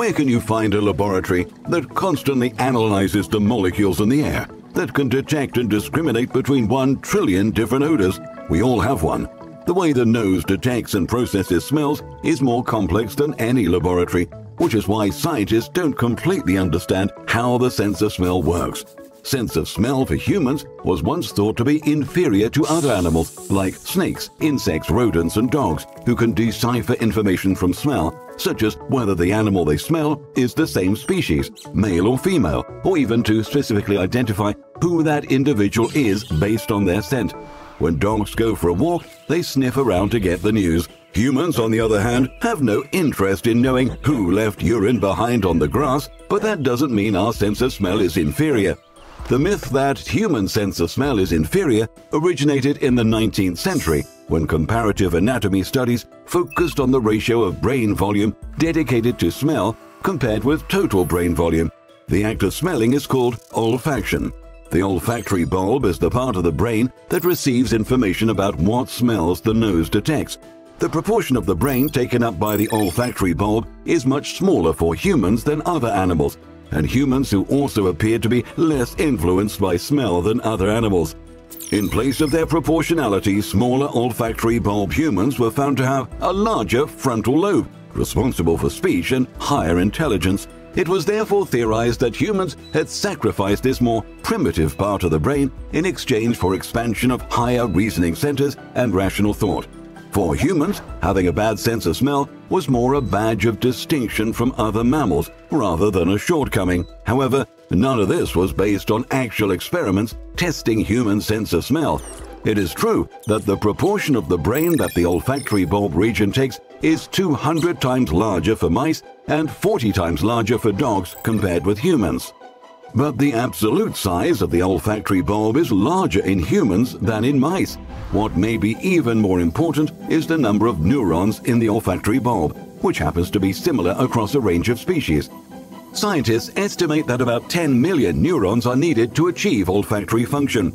Where can you find a laboratory that constantly analyzes the molecules in the air, that can detect and discriminate between one trillion different odors? We all have one. The way the nose detects and processes smells is more complex than any laboratory, which is why scientists don't completely understand how the sense of smell works. Sense of smell for humans was once thought to be inferior to other animals like snakes, insects, rodents, and dogs, who can decipher information from smell, such as whether the animal they smell is the same species, male or female, or even to specifically identify who that individual is based on their scent. When dogs go for a walk, they sniff around to get the news. Humans, on the other hand, have no interest in knowing who left urine behind on the grass, but that doesn't mean our sense of smell is inferior. The myth that human sense of smell is inferior originated in the 19th century when comparative anatomy studies focused on the ratio of brain volume dedicated to smell compared with total brain volume. The act of smelling is called olfaction. The olfactory bulb is the part of the brain that receives information about what smells the nose detects. The proportion of the brain taken up by the olfactory bulb is much smaller for humans than other animals, and humans who also appeared to be less influenced by smell than other animals. In place of their proportionality, smaller olfactory bulb humans were found to have a larger frontal lobe, responsible for speech and higher intelligence. It was therefore theorized that humans had sacrificed this more primitive part of the brain in exchange for expansion of higher reasoning centers and rational thought. For humans, having a bad sense of smell was more a badge of distinction from other mammals rather than a shortcoming. However, none of this was based on actual experiments testing human sense of smell. It is true that the proportion of the brain that the olfactory bulb region takes is 200 times larger for mice and 40 times larger for dogs compared with humans. But the absolute size of the olfactory bulb is larger in humans than in mice. What may be even more important is the number of neurons in the olfactory bulb, which happens to be similar across a range of species. Scientists estimate that about 10 million neurons are needed to achieve olfactory function.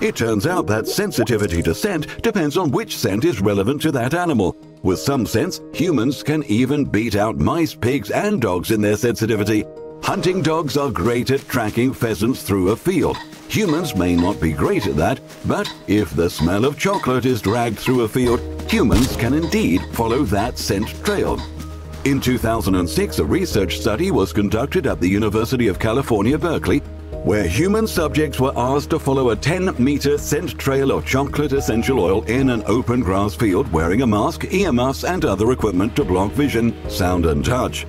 It turns out that sensitivity to scent depends on which scent is relevant to that animal. With some scents, humans can even beat out mice, pigs, and dogs in their sensitivity. Hunting dogs are great at tracking pheasants through a field. Humans may not be great at that, but if the smell of chocolate is dragged through a field, humans can indeed follow that scent trail. In 2006, a research study was conducted at the University of California, Berkeley, where human subjects were asked to follow a 10-meter scent trail of chocolate essential oil in an open grass field wearing a mask, earmuffs, and other equipment to block vision, sound, and touch.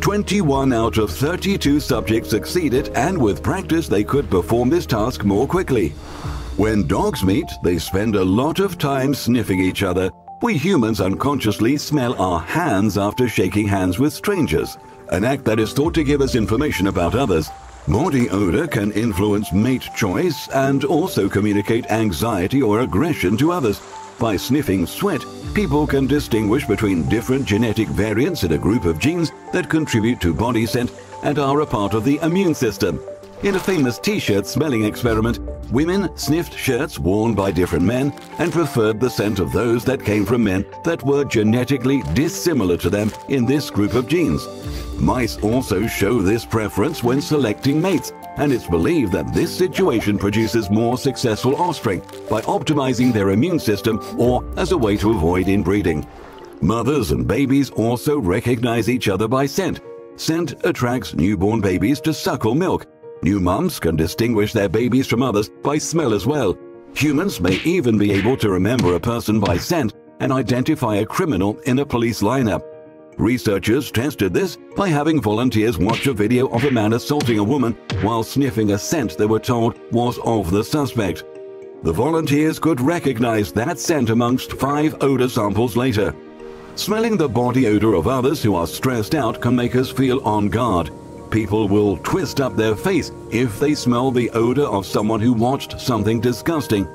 21 out of 32 subjects succeeded and with practice they could perform this task more quickly. When dogs meet, they spend a lot of time sniffing each other. We humans unconsciously smell our hands after shaking hands with strangers, an act that is thought to give us information about others. Body odor can influence mate choice and also communicate anxiety or aggression to others. By sniffing sweat, people can distinguish between different genetic variants in a group of genes that contribute to body scent and are a part of the immune system. In a famous t-shirt smelling experiment, women sniffed shirts worn by different men and preferred the scent of those that came from men that were genetically dissimilar to them in this group of genes. Mice also show this preference when selecting mates, and it's believed that this situation produces more successful offspring by optimizing their immune system or as a way to avoid inbreeding. Mothers and babies also recognize each other by scent. Scent attracts newborn babies to suckle milk. New moms can distinguish their babies from others by smell as well. Humans may even be able to remember a person by scent and identify a criminal in a police lineup. Researchers tested this by having volunteers watch a video of a man assaulting a woman while sniffing a scent they were told was of the suspect. The volunteers could recognize that scent amongst five odor samples later. Smelling the body odor of others who are stressed out can make us feel on guard. People will twist up their face if they smell the odor of someone who watched something disgusting,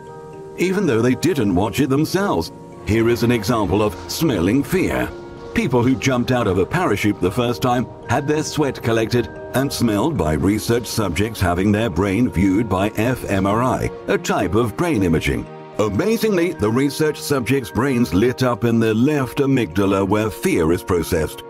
even though they didn't watch it themselves. Here is an example of smelling fear. People who jumped out of a parachute the first time had their sweat collected and smelled by research subjects having their brain viewed by fMRI, a type of brain imaging. Amazingly, the research subjects' brains lit up in the left amygdala where fear is processed.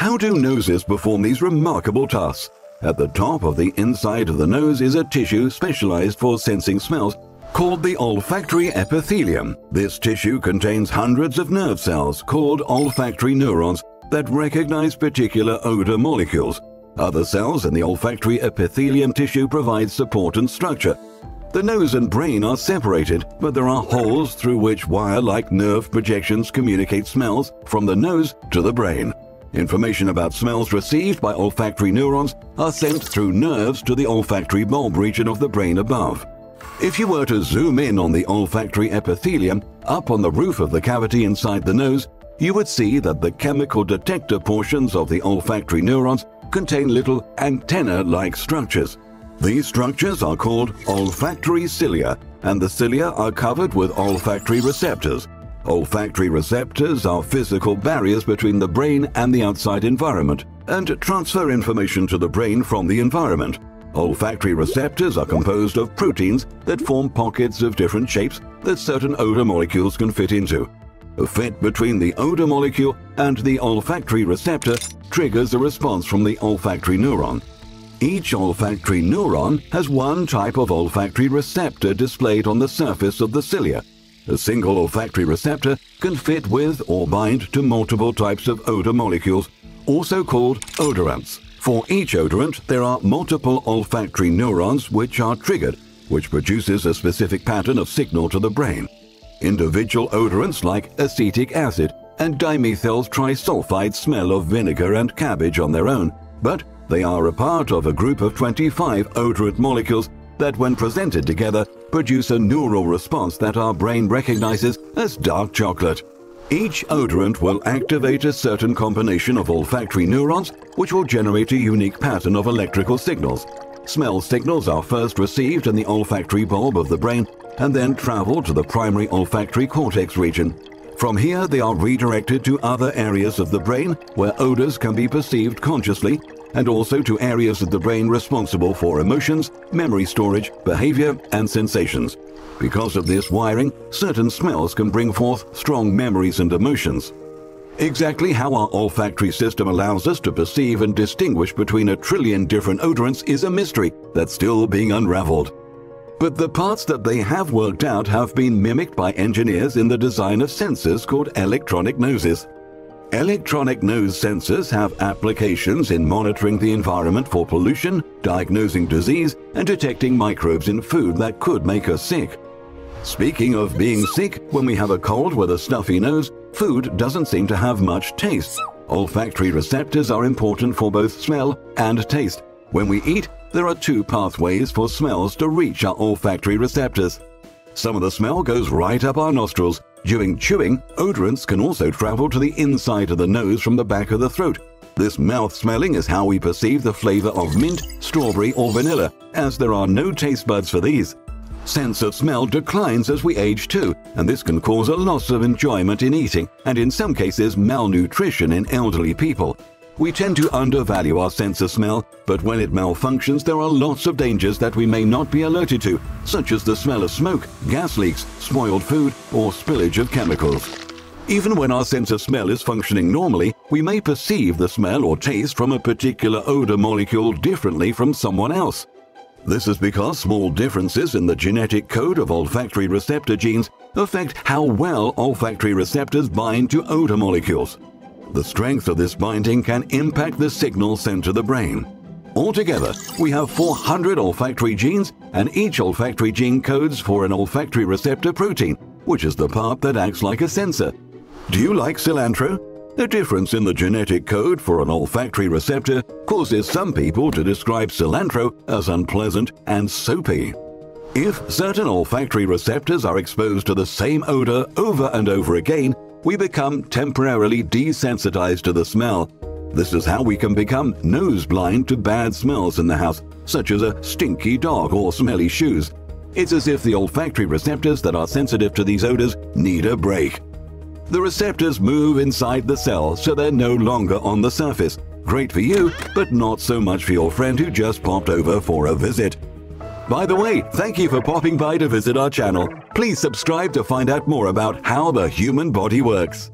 How do noses perform these remarkable tasks? At the top of the inside of the nose is a tissue specialized for sensing smells called the olfactory epithelium. This tissue contains hundreds of nerve cells called olfactory neurons that recognize particular odor molecules. Other cells in the olfactory epithelium tissue provide support and structure. The nose and brain are separated, but there are holes through which wire-like nerve projections communicate smells from the nose to the brain. Information about smells received by olfactory neurons are sent through nerves to the olfactory bulb region of the brain above. If you were to zoom in on the olfactory epithelium up on the roof of the cavity inside the nose, you would see that the chemical detector portions of the olfactory neurons contain little antenna-like structures. These structures are called olfactory cilia, and the cilia are covered with olfactory receptors. Olfactory receptors are physical barriers between the brain and the outside environment and transfer information to the brain from the environment. Olfactory receptors are composed of proteins that form pockets of different shapes that certain odor molecules can fit into. A fit between the odor molecule and the olfactory receptor triggers a response from the olfactory neuron. Each olfactory neuron has one type of olfactory receptor displayed on the surface of the cilia. A single olfactory receptor can fit with or bind to multiple types of odor molecules, also called odorants. For each odorant, there are multiple olfactory neurons which are triggered, which produces a specific pattern of signal to the brain. Individual odorants like acetic acid and dimethyl trisulfide smell of vinegar and cabbage on their own, but they are a part of a group of 25 odorant molecules that when presented together produce a neural response that our brain recognizes as dark chocolate. Each odorant will activate a certain combination of olfactory neurons, which will generate a unique pattern of electrical signals. Smell signals are first received in the olfactory bulb of the brain and then travel to the primary olfactory cortex region. From here, they are redirected to other areas of the brain where odors can be perceived consciously and also to areas of the brain responsible for emotions, memory storage, behavior, and sensations. Because of this wiring, certain smells can bring forth strong memories and emotions. Exactly how our olfactory system allows us to perceive and distinguish between a trillion different odorants is a mystery that's still being unraveled. But the parts that they have worked out have been mimicked by engineers in the design of sensors called electronic noses. Electronic nose sensors have applications in monitoring the environment for pollution, diagnosing disease, and detecting microbes in food that could make us sick. Speaking of being sick, when we have a cold with a stuffy nose, food doesn't seem to have much taste. Olfactory receptors are important for both smell and taste. When we eat, there are two pathways for smells to reach our olfactory receptors. Some of the smell goes right up our nostrils. During chewing, odorants can also travel to the inside of the nose from the back of the throat. This mouth smelling is how we perceive the flavor of mint, strawberry, or vanilla, as there are no taste buds for these. Sense of smell declines as we age too, and this can cause a loss of enjoyment in eating and in some cases malnutrition in elderly people. We tend to undervalue our sense of smell, but when it malfunctions there are lots of dangers that we may not be alerted to, such as the smell of smoke, gas leaks, spoiled food, or spillage of chemicals. Even when our sense of smell is functioning normally, we may perceive the smell or taste from a particular odor molecule differently from someone else. This is because small differences in the genetic code of olfactory receptor genes affect how well olfactory receptors bind to odor molecules. The strength of this binding can impact the signal sent to the brain. Altogether, we have 400 olfactory genes, and each olfactory gene codes for an olfactory receptor protein, which is the part that acts like a sensor. Do you like cilantro? The difference in the genetic code for an olfactory receptor causes some people to describe cilantro as unpleasant and soapy. If certain olfactory receptors are exposed to the same odor over and over again, we become temporarily desensitized to the smell. This is how we can become nose blind to bad smells in the house, such as a stinky dog or smelly shoes. It's as if the olfactory receptors that are sensitive to these odors need a break. The receptors move inside the cell so they're no longer on the surface. Great for you, but not so much for your friend who just popped over for a visit. By the way, thank you for popping by to visit our channel. Please subscribe to find out more about how the human body works.